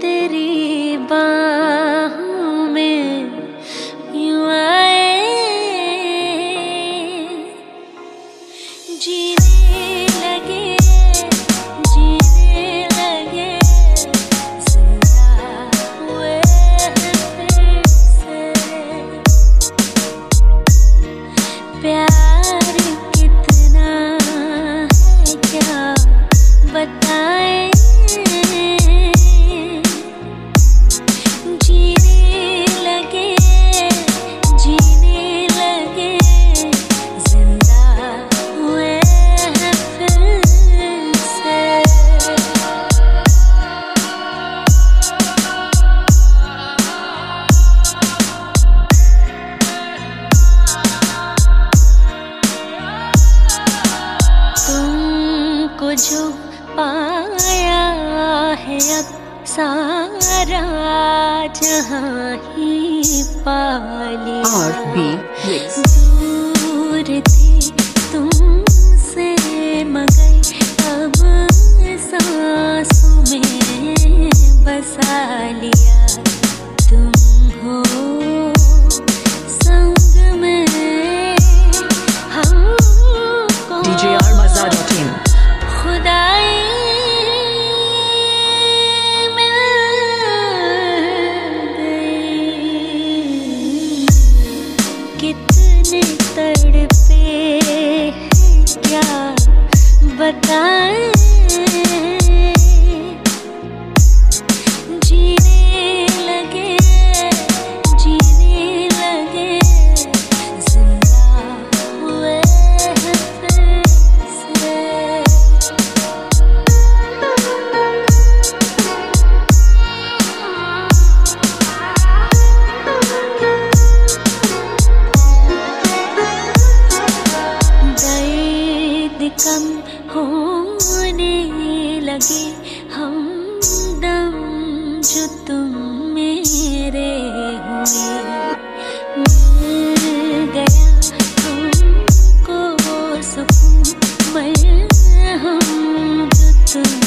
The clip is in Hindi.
the गायब सारा जहाँ ही पाली। और भी दूर थी fatal. होने लगे, हम दम जो तुम मेरे हुए। मिल गया हमको सुकून मरहम जो तुम